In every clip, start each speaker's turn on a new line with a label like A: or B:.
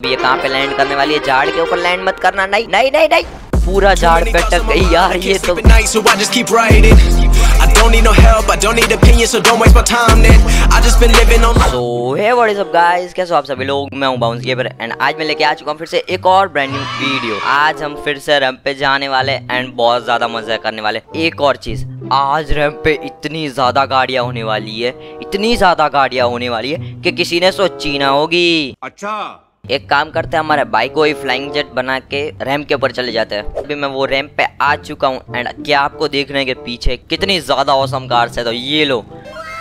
A: ये कहाँ पे लैंड करने वाली है? झाड़ के ऊपर लैंड मत करना, नहीं नहीं नहीं नहीं। पूरा झाड़ पे टक गई यार ये तो। आज मैं लेके आ चुका हूँ फिर से एक और आज हम फिर से पे जाने वाले एंड बहुत ज़्यादा मज़ा करने वाले। एक और चीज़, आज पे इतनी ज़्यादा गाड़ियाँ होने वाली है, इतनी ज़्यादा गाड़ियाँ होने वाली है कि किसी ने सोची ना होगी।
B: अच्छा।
A: एक काम करते हैं, हमारे बाइक को ही फ्लाइंग जेट बना के रैम के ऊपर चले जाते हैं। अभी मैं वो रैम पे आ चुका हूँ एंड क्या आपको देखने के पीछे कितनी ज़्यादा औसम कार्स है तो ये लो।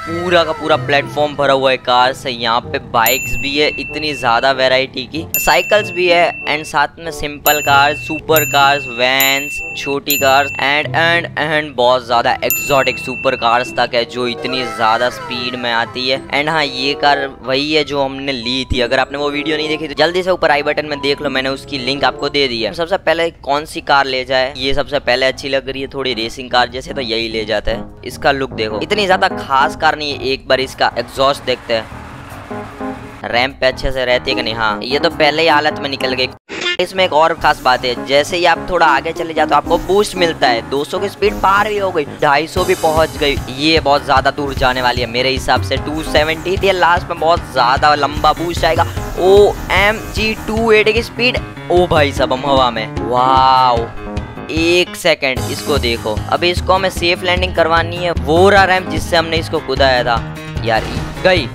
A: पूरा का पूरा प्लेटफॉर्म भरा हुआ है कार से यहाँ पे बाइक्स भी है, इतनी ज़्यादा वेराइटी की। साइकिल्स भी है एंड साथ में simple cars super cars vans छोटी कार्स एंड एंड एंड बहुत ज़्यादा एक्सोटिक सुपर कार्स तक है, जो इतनी ज़्यादा स्पीड में आती है। एंड हाँ ये कार वही है जो हमने ली थी। अगर आपने वो वीडियो नहीं देखी तो जल्दी से ऊपर आई बटन में देख लो, मैंने उसकी लिंक आपको दे दी है। सबसे पहले कौन सी कार ले जाए? ये सबसे पहले अच्छी लग रही है, थोड़ी रेसिंग कार जैसे तो यही ले जाते हैं। इसका लुक देखो। इतनी ज़्यादा खास कार नहीं है एक बार इसका एग्जॉस्ट देखते हैं। रैंप पे अच्छे से रहती है कि नहीं? हाँ ये तो पहले ही हालत में निकल गई। इसमें एक और खास बात है, जैसे ही आप थोड़ा आगे चले जाते हो, आपको बूस्ट मिलता है। 200 की स्पीड पार भी हो गई 250 भी पहुँच गई। ये बहुत ज़्यादा दूर जाने वाली है मेरे हिसाब से। 270 ये लास्ट में बहुत ज़्यादा लंबा बूस्ट आएगा। ओ एम जी टू की स्पीड ओ भाई सब हम हवा में। वाओ एक सेकंड, इसको देखो। अभी इसको हमें सेफ़ लैंडिंग करवानी है, वो रहा रैम जिससे हमने इसको कुदाया था। यार, गई।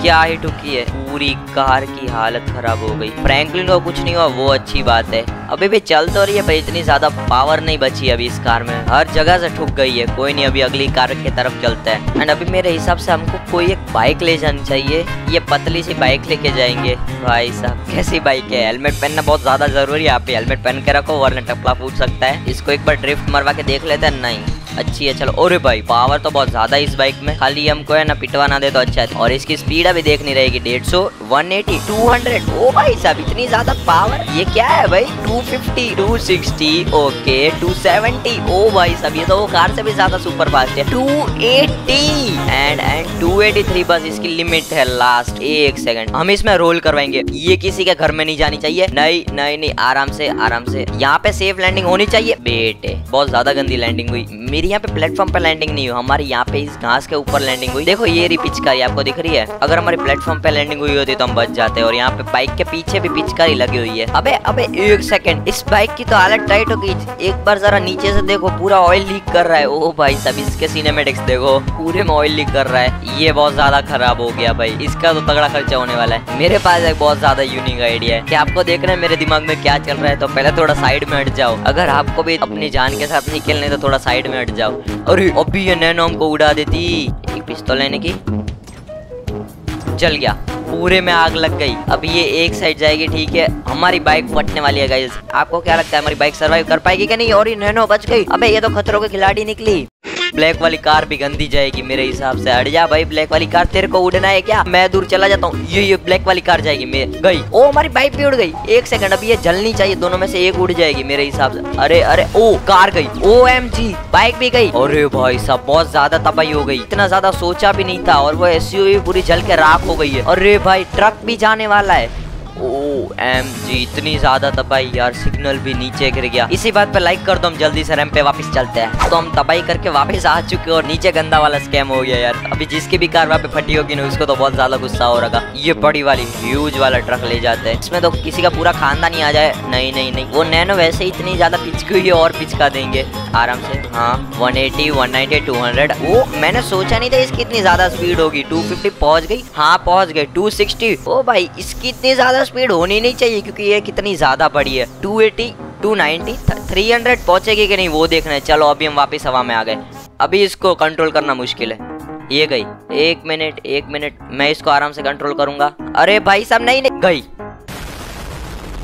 A: क्या ही ठुकी है? पूरी कार की हालत खराब हो गई। फ्रैंकलिन को कुछ नहीं हुआ, वो अच्छी बात है। अभी भी चल तो रही है, पर इतनी ज़्यादा पावर नहीं बची अभी इस कार में। हर जगह से ठुक गई है, कोई नहीं, अभी अगली कार की तरफ़ चलता है। एंड अभी मेरे हिसाब से हमको कोई एक बाइक ले जानी चाहिए। ये पतली सी बाइक लेके जाएँगे। भाई साहब, कैसी बाइक है? हेलमेट पहनना बहुत ज़्यादा ज़रूरी है। आप हेलमेट पहन के रखो, वरना टपला फूट सकता है। इसको एक बार ड्रिफ्ट मरवा के देख लेते हैं। नहीं। अच्छी है, चलो। अरे भाई पावर तो बहुत ज़्यादा है इस बाइक में। खाली हमको है ना पिटवा ना दे तो अच्छा है। और इसकी स्पीड अभी देखनी रहेगी, डेढ़ सौ वन एटी टू हंड्रेड ओ भाई साहब, इतनी ज़्यादा पावर ये क्या है भाई? Two fifty two sixty okay two seventy ओ भाई साहब, ये तो वो कार से भी ज़्यादा सुपर फास्ट है। Two eighty and and two eighty three बस इसकी लिमिट है लास्ट एक सेकंड हम इसमें रोल करवाएँगे। ये किसी के घर में नहीं जानी चाहिए। नहीं नहीं नहीं, आराम से आराम से। यहाँ पे सेफ़ लैंडिंग होनी चाहिए। बेटे, बहुत ज़्यादा गंदी लैंडिंग हुई। मेरी यहाँ पे प्लेटफॉर्म पे लैंडिंग नहीं हुई। हमारी यहाँ पे इस घास के ऊपर लैंडिंग हुई। देखो, ये रही पिचकारी आपको दिख रही है। अगर हमारी प्लेटफॉर्म पे लैंडिंग हुई होती तो हम बच जाते और यहाँ पे बाइक के पीछे भी पिचकारी लगी हुई है। अबे अबे, एक सेकंड इस बाइक की तो हालत टाइट हो गई। एक बार जरा नीचे से देखो, पूरा ऑयल लीक कर रहा है। ओ भाई सब इसके सिनेमेटिक्स देखो। पूरे में ऑयल लीक कर रहा है। ये बहुत ज़्यादा खराब हो गया भाई। इसका तो तगड़ा खर्चा होने वाला है। मेरे पास एक बहुत ज़्यादा यूनिक आइडिया है कि आपको देखना है, मेरे दिमाग में क्या चल रहा है। तो पहले थोड़ा साइड में हट जाओ। अगर आपको भी अपनी जान के साथ नहीं खेलने तो थोड़ा साइड में हट जाओ। अरे, अभी ये नैनो हमको उड़ा देती। एक पिस्तौल लेने की। चल गया। पूरे में आग लग गई। अब ये एक साइड जाएगी, ठीक है। हमारी बाइक फटने वाली है गाइस आपको क्या लगता है, हमारी बाइक सर्वाइव कर पाएगी क्या नहीं? और ये नैनो बच गई। अबे, ये तो खतरों के खिलाड़ी निकली। ब्लैक वाली कार भी गंदी जाएगी मेरे हिसाब से। हट जा भाई, ब्लैक वाली कार तेरे को उड़ना है क्या? मैं दूर चला जाता हूँ। ये ये ब्लैक वाली कार जाएगी मैं गई। ओ, हमारी बाइक भी उड़ गई। एक सेकंड अभी ये जलनी चाहिए। दोनों में से एक उड़ जाएगी मेरे हिसाब से। अरे अरे, ओ, कार गई। ओ एम जी बाइक भी गई। अरे भाई साहब, बहुत ज़्यादा तबाही हो गई। इतना ज़्यादा सोचा भी नहीं था और वो एस पूरी जल के राख हो गई है। अरे भाई, ट्रक भी जाने वाला है। एम जी इतनी ज़्यादा तबाही यार, सिग्नल भी नीचे गिर गया। इसी बात पे लाइक कर दो, हम जल्दी से रैम पे वापस चलते हैं। तो हम तबाही करके वापस आ चुके और नीचे गंदा वाला स्कैम हो गया यार। अभी जिसकी भी कार वहाँ पे फटी होगी ना, उसको तो बहुत ज़्यादा गुस्सा हो रहा ये बड़ी वाली ह्यूज वाला ट्रक ले जाते हैं। इसमें तो किसी का पूरा खानदान ही आ जाए। नहीं नहीं नहीं। वो नैनो वैसे इतनी ज़्यादा पिचकी हुई है, और पिचका देंगे। आराम से। हाँ 180 190 200 वो मैंने सोचा नहीं था इसकी इतनी ज़्यादा स्पीड होगी। 250 पहुँच गई। हाँ पहुँच गई 260 ओ भाई, इसकी इतनी ज़्यादा स्पीड होनी नहीं चाहिए, क्योंकि ये कितनी ज़्यादा बड़ी है। 280 290 300 पहुंचेगी कि नहीं, वो देखना है। चलो, अभी हम वापस हवा में आ गए। अभी इसको कंट्रोल करना मुश्किल है। ये गई। एक मिनट एक मिनट, मैं इसको आराम से कंट्रोल करूँगा। अरे भाई साहब, नहीं नहीं। गई।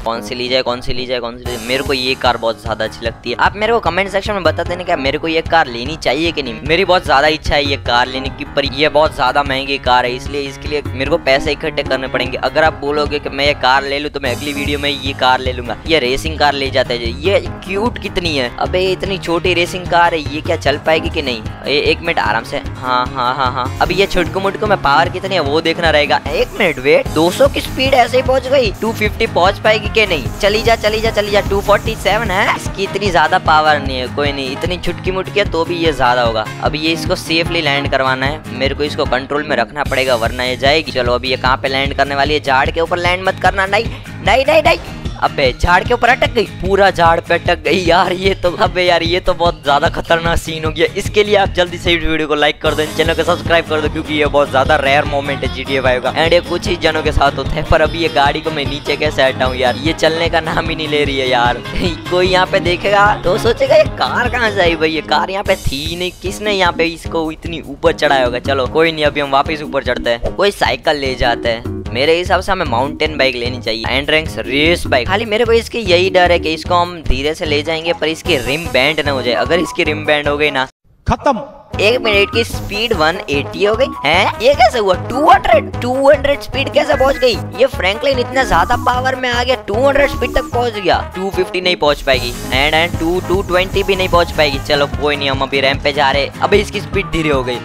A: कौन सी ली जाए, कौन सी ली जाए, कौन सी ली जाए। मेरे को ये कार बहुत ज़्यादा अच्छी लगती है। आप मेरे को कमेंट सेक्शन में बता देना क्या मेरे को ये कार लेनी चाहिए कि नहीं। मेरी बहुत ज़्यादा इच्छा है ये कार लेने की, पर ये बहुत ज़्यादा महँगी कार है, इसलिए इसके लिए मेरे को पैसे इकट्ठे करने पड़ेंगे। अगर आप बोलोगे कि मैं ये कार ले लूँ तो मैं अगली वीडियो में ये कार ले लूँगा। ये रेसिंग कार ले जाते हैं। ये क्यूट कितनी है? अबे, इतनी छोटी रेसिंग कार है, ये क्या चल पाएगी कि नहीं? एक मिनट आराम से। हाँ हाँ हाँ हाँ। अभी ये छुटकू मुटकू में पावर कितनी है, वो देखना रहेगा। एक मिनट वेट 200 की स्पीड ऐसे ही पहुँच गई। 250 पहुँच पाएगी कि नहीं। चली जा चली जा चली जा। 247 है। इसकी इतनी ज़्यादा पावर नहीं है। कोई नहीं, इतनी छुटकी मुटकी है तो भी ये ज़्यादा होगा। अभी ये इसको सेफली लैंड करवाना है। मेरे को इसको कंट्रोल में रखना पड़ेगा, वरना ये जाएगी। चलो अभी ये कहाँ पे लैंड करने वाली है? झाड़ के ऊपर लैंड मत करना। नहीं नहीं नहीं नहीं। अबे, झाड़ के ऊपर अटक गई। पूरा झाड़ पे अटक गई। यार, ये तो अबे यार, ये तो बहुत ज़्यादा खतरनाक सीन हो गया। इसके लिए आप जल्दी से वीडियो को लाइक कर दो चैनल को सब्सक्राइब कर दो, क्योंकि ये बहुत ज़्यादा रेयर मोमेंट है जी टी का। एंड ये कुछ ही जनों के साथ होता है, पर अभी ये गाड़ी को मैं नीचे कैसे हटाऊं यार? ये चलने का नाम ही नहीं ले रही है यार। कोई यहाँ पे देखेगा तो सोचेगा, ये कार कहाँ से आई भाई? ये कार यहाँ पे थी नहीं। किसने यहाँ पे इसको इतनी ऊपर चढ़ाया होगा? चलो, कोई नहीं, अभी हम वापिस ऊपर चढ़ते हैं। कोई साइकिल ले जाते हैं। मेरे हिसाब से हमें माउंटेन बाइक लेनी चाहिए। एंड रैंक्स रेस बाइक खाली मेरे को इसकी यही डर है कि इसको हम धीरे से ले जाएँगे पर इसकी रिम बैंड ना हो जाए। अगर इसकी रिम बैंड हो गई ना।
B: खत्म।
A: एक मिनट की स्पीड 180 हो गई। है? ये कैसे हुआ? 200 200 स्पीड कैसे पहुँच गई? ये फ्रैंकलिन इतना ज़्यादा पावर में आ गया 200 स्पीड तक पहुँच गया। 250 नहीं पहुँच पाएगी। एंड एंड 2 220 भी नहीं पहुँच पाएगी। चलो कोई नहीं हम अभी रैंप पे जा रहे अभी इसकी स्पीड धीरे हो गई।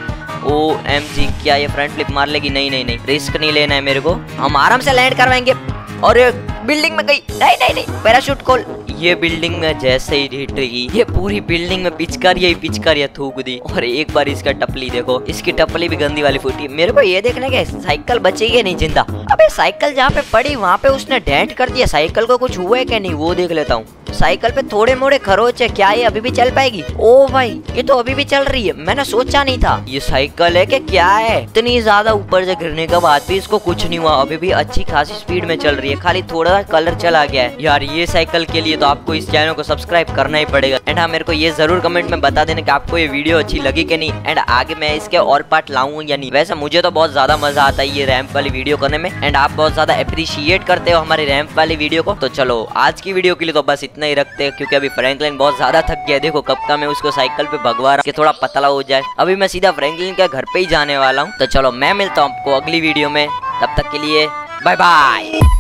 A: ओ एम जी क्या ये फ्रंट फ्लिप मार लेगी? नहीं नहीं नहीं रिस्क नहीं लेना है मेरे को। हम आराम से लैंड करवाएँगे। और बिल्डिंग में गई। नहीं नहीं नहीं पैराशूट खोल। ये बिल्डिंग में जैसे ही हिट रही ये पूरी बिल्डिंग में पिचकारिया ही पिचकारिया थूक दी। और एक बार इसका टपली देखो, इसकी टपली भी गंदी वाली फूटी। मेरे को ये देखने के साइकिल बचेगी नहीं, ज़िंदा? अबे, साइकिल जहाँ पे पड़ी, वहाँ पे उसने डेंट कर दिया। साइकिल को कुछ हुआ है क्या? नहीं, वो देख लेता हूँ। साइकिल पे थोड़े मोड़े खरोच है। क्या ये अभी भी चल पाएगी? ओ भाई, ये तो अभी भी चल रही है। मैंने सोचा नहीं था। ये साइकिल है कि क्या है? इतनी ज़्यादा ऊपर से गिरने के बाद भी इसको कुछ नहीं हुआ। अभी भी अच्छी खासी स्पीड में चल रही है। खाली थोड़ा सा कलर चला गया है। यार, ये साइकिल के लिए तो आपको इस चैनल को सब्सक्राइब करना ही पड़ेगा। एंड हाँ मेरे को ये ज़रूर कमेंट में बता देना की आपको ये वीडियो अच्छी लगी की नहीं। एंड आगे मैं इसके और पार्ट लाऊं या नहीं। वैसे मुझे तो बहुत ज़्यादा मज़ा आता है ये रैम्प वाली वीडियो करने में। एंड आप बहुत ज़्यादा अप्रिशिएट करते हो हमारे रैम्प वाली वीडियो को। तो चलो, आज की वीडियो के लिए तो बस इतना ही रखते हैं, क्योंकि अभी फ्रैंकलिन बहुत ज़्यादा थक गया देखो कब का मैं उसको साइकिल पे भगवा कि थोड़ा पतला हो जाए। अभी मैं सीधा फ्रेंकलिन के घर पे ही जाने वाला हूँ। तो चलो, मैं मिलता हूँ आपको अगली वीडियो में। तब तक के लिए बाय बाय